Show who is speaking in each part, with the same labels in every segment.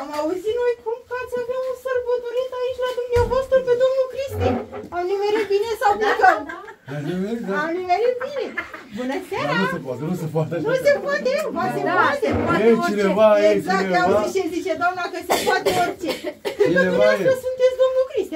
Speaker 1: Am auzit noi cum că ați avea un sărbătorit aici la dumneavoastră pe domnul Cristi. Am nimerit bine sau plecăm?
Speaker 2: Ai nimerit, da?
Speaker 1: Am nimerit bine. Bună
Speaker 2: Dar
Speaker 1: seara!
Speaker 2: nu se poate, nu se poate așa.
Speaker 1: Nu se poate, ba se
Speaker 3: Da,
Speaker 1: poate.
Speaker 3: se poate
Speaker 2: E
Speaker 3: orice.
Speaker 2: cineva, e
Speaker 1: Exact,
Speaker 2: cineva.
Speaker 1: auzi ce zice doamna că se poate orice. Cred că
Speaker 2: Cineva
Speaker 1: dumneavoastră
Speaker 2: e.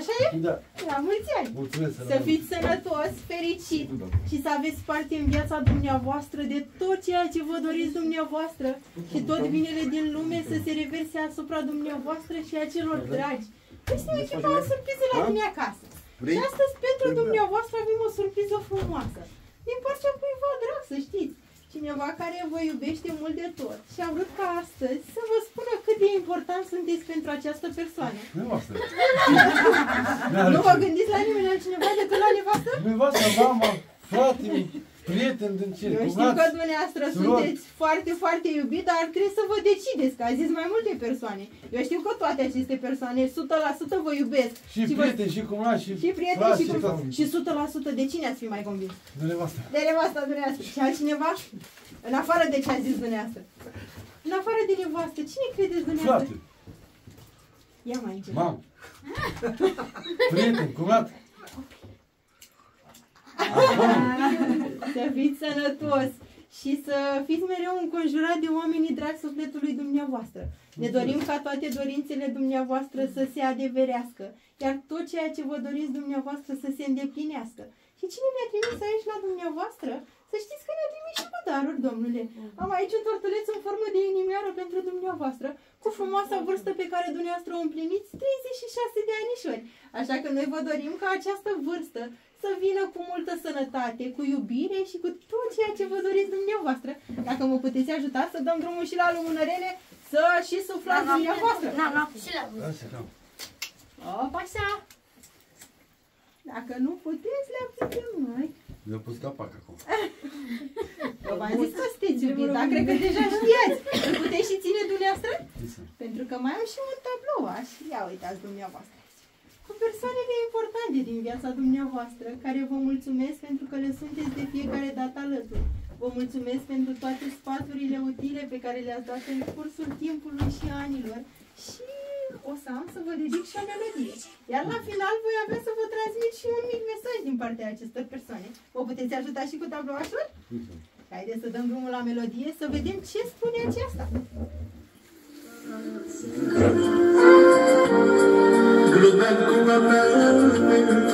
Speaker 1: sunteți domnul Cristi, așa e?
Speaker 2: Da.
Speaker 1: La mulți ani!
Speaker 2: Mulțumesc.
Speaker 1: Să fiți sănătos, fericit și să aveți parte în viața dumneavoastră de tot ceea ce vă doriți dumneavoastră și tot binele din lume să se reverse asupra dumneavoastră și a celor dragi. Este o echipă o surpriză la mine acasă. Și astăzi pentru dumneavoastră avem o surpriză frumoasă. Din partea cuiva drag, să știți. Cineva care vă iubește mult de tot. Și am vrut ca astăzi să vă spună cât de important sunteți pentru această persoană.
Speaker 2: Nevastă.
Speaker 1: Nu vă gândiți la nimeni altcineva decât la nevastă?
Speaker 2: Nevastă, mama, frate, prieten din cer,
Speaker 1: Eu știu că
Speaker 2: cumnați.
Speaker 1: dumneavoastră
Speaker 2: surori.
Speaker 1: sunteți foarte, foarte iubit, dar trebuie să vă decideți, că a zis mai multe persoane. Eu știu că toate aceste persoane 100% vă iubesc.
Speaker 2: Și
Speaker 1: vă-
Speaker 2: prieten, și cumnați, și
Speaker 1: și prieteni
Speaker 2: frați,
Speaker 1: și, cum,
Speaker 2: tot.
Speaker 1: și 100% de cine ați fi mai convins?
Speaker 2: De nevastă.
Speaker 1: De nevasta dumneavoastră. Și altcineva? În afară de ce a zis dumneavoastră. În afară de nevastă, cine credeți dumneavoastră?
Speaker 2: Frate,
Speaker 1: Ia mai încet.
Speaker 2: mamă. Prieten, cumnat.
Speaker 1: Să fiți sănătos și să fiți mereu înconjurat de oamenii dragi sufletului dumneavoastră. Ne dorim ca toate dorințele dumneavoastră să se adeverească, iar tot ceea ce vă doriți dumneavoastră să se îndeplinească. Și cine ne-a trimis aici la dumneavoastră? Să știți că ne-a trimis și cu daruri, domnule. Am aici un tortuleț în formă de inimioară pentru dumneavoastră, cu frumoasa vârstă pe care dumneavoastră o împliniți 36 de anișori. Așa că noi vă dorim ca această vârstă să vină cu multă sănătate, cu iubire și cu tot ceea ce vă doriți dumneavoastră. Dacă mă puteți ajuta să dăm drumul și la lumânărene, să și suflați dumneavoastră.
Speaker 3: Na, na, și la
Speaker 2: Așa, da.
Speaker 1: Op, așa. Dacă nu puteți, le aplicăm noi.
Speaker 2: Mi-a pus capac acum.
Speaker 1: Eu v-am zis că sunteți iubit, dar cred că deja știați. Îl puteți și ține dumneavoastră? Pentru că mai am și un tablou, aș. Ia uitați dumneavoastră aici. Cu persoanele importante din viața dumneavoastră, care vă mulțumesc pentru că le sunteți de fiecare dată alături. Vă mulțumesc pentru toate sfaturile utile pe care le-ați dat în cursul timpului și anilor. Și o să am să vă dedic și o melodie. Iar la final voi avea să vă transmit și un mic mesaj din partea acestor persoane. Vă puteți ajuta și cu tablouașul? Haideți să dăm drumul la melodie să vedem ce spune aceasta.
Speaker 4: Glumea cu Look back over past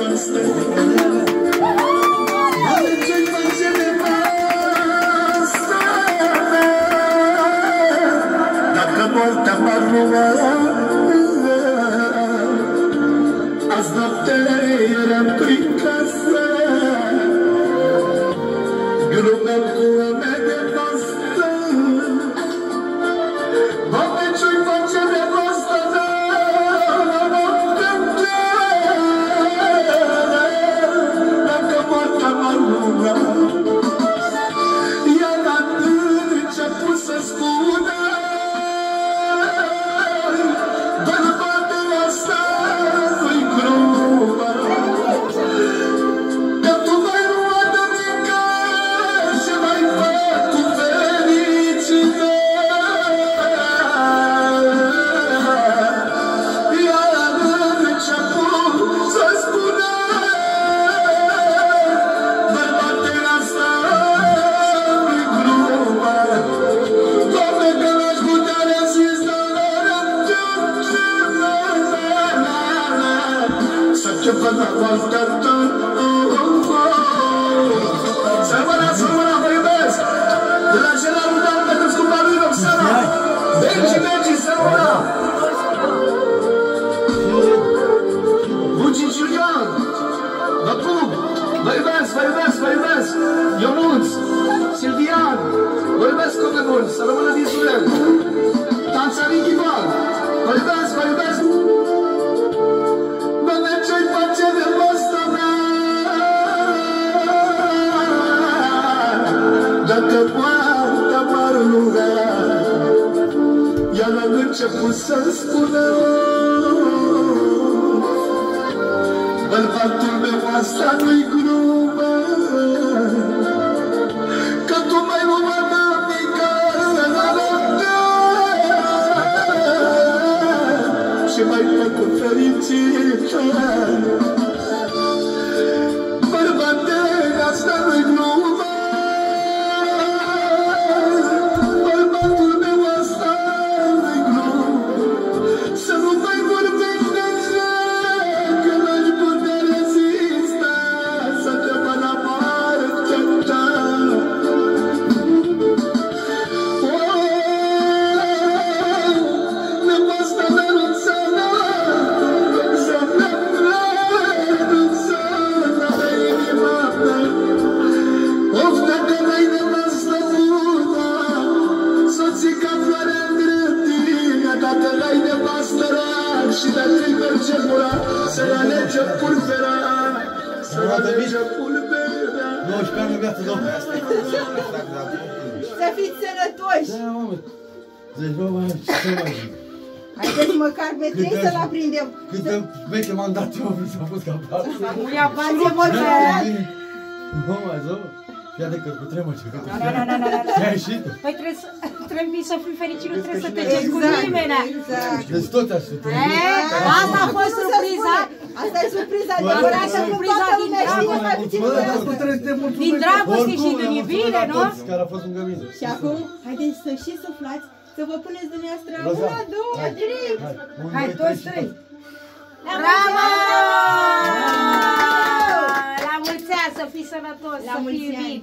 Speaker 4: ascună Bărbatul meu asta nu-i glumă Că tu mai umană Și mai făcut fericită. Bărbate, asta nu-i glumă.
Speaker 2: 19 ani în viață, domnule.
Speaker 1: Să fiți sănătoși!
Speaker 2: Da, mamă. Deci, bă, mai ce să mai zic?
Speaker 1: Haideți măcar pe trei
Speaker 2: Câte-
Speaker 1: să-l aprindem.
Speaker 2: Câte veche mandat eu mi s-a pus capul.
Speaker 1: Ia face vorbea!
Speaker 2: Nu mai zău. Ia de că cu tremur ce câte.
Speaker 3: Nu, nu, nu, nu, nu.
Speaker 2: Ce ai ieșit?
Speaker 3: Păi trebuie să, trebuie să fii fericit, nu
Speaker 2: Vezi
Speaker 3: trebuie
Speaker 2: că
Speaker 3: să
Speaker 2: și
Speaker 3: te
Speaker 2: noi-
Speaker 3: ceri cu
Speaker 1: Exact,
Speaker 3: nimeni.
Speaker 1: exact.
Speaker 2: Deci tot aș fi
Speaker 3: E, asta a fost surpriza.
Speaker 1: Asta e surpriza
Speaker 2: Bă,
Speaker 1: adevărată.
Speaker 3: da,
Speaker 1: că
Speaker 3: surpriza
Speaker 1: toată
Speaker 3: din
Speaker 1: lumea știe
Speaker 3: dragoste.
Speaker 1: mai puțin
Speaker 2: Bă,
Speaker 1: de
Speaker 2: dar
Speaker 1: asta.
Speaker 2: tu trebuie să te mulțumești.
Speaker 3: Din dragoste și
Speaker 2: Oricum,
Speaker 3: din
Speaker 2: le-am
Speaker 3: iubire,
Speaker 2: mulțumit la
Speaker 3: nu?
Speaker 2: toți Care a fost lângă mine.
Speaker 1: Și acum, haideți să și suflați, să vă puneți dumneavoastră
Speaker 2: Roza.
Speaker 1: una, două, trei.
Speaker 2: Hai, un,
Speaker 3: Hai,
Speaker 2: doi,
Speaker 3: toți
Speaker 2: și
Speaker 3: trei.
Speaker 2: tot.
Speaker 3: Bravo! La mulți ani, să fii sănătos,
Speaker 1: La
Speaker 3: să fii
Speaker 1: mulți
Speaker 3: iubit.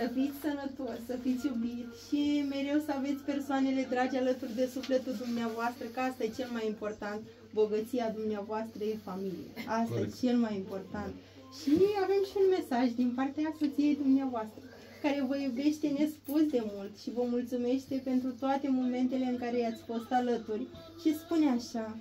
Speaker 1: Ani. Să fiți sănătos, să fiți iubit și mereu să aveți persoanele dragi alături de sufletul dumneavoastră, că asta e cel mai important. Bogăția dumneavoastră e familie. Asta
Speaker 2: Corect.
Speaker 1: e cel mai important. Și avem și un mesaj din partea soției dumneavoastră care vă iubește nespus de mult și vă mulțumește pentru toate momentele în care i-ați fost alături și spune așa,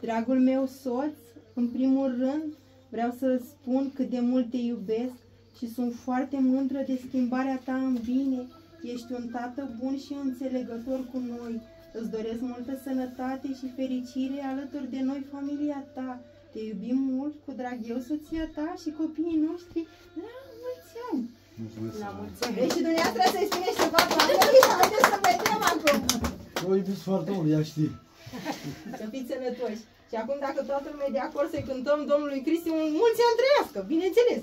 Speaker 1: dragul meu soț, în primul rând vreau să spun cât de mult te iubesc și sunt foarte mândră de schimbarea ta în bine. Ești un tată bun și înțelegător cu noi. Îți doresc multă sănătate și fericire alături de noi, familia ta. Te iubim mult, cu drag eu, soția ta și copiii noștri. La mulți ani!
Speaker 2: Mulțumesc.
Speaker 1: La mulți ani! Deci și dumneavoastră să-i spuneți ceva familiei, haideți să vedem acum!
Speaker 2: O iubiți foarte mult, ea știe.
Speaker 1: Să fiți sănătoși! Și acum, dacă toată lumea e de acord, să-i cântăm Domnului Cristi un mulți ani trăiască, bineînțeles!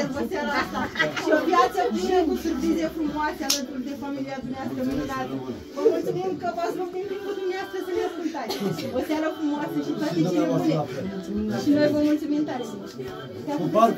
Speaker 1: rezervă seara asta. Și o viață plină cu surprize frumoase alături de familia dumneavoastră minunată. Vă mulțumim că v-ați luat din timpul dumneavoastră să ne ascultați. O seară frumoasă și toate
Speaker 2: Și
Speaker 1: cele
Speaker 2: dumneavoastră
Speaker 1: bune.
Speaker 2: la fel.
Speaker 1: Și noi vă mulțumim tare mult.
Speaker 2: Cu parc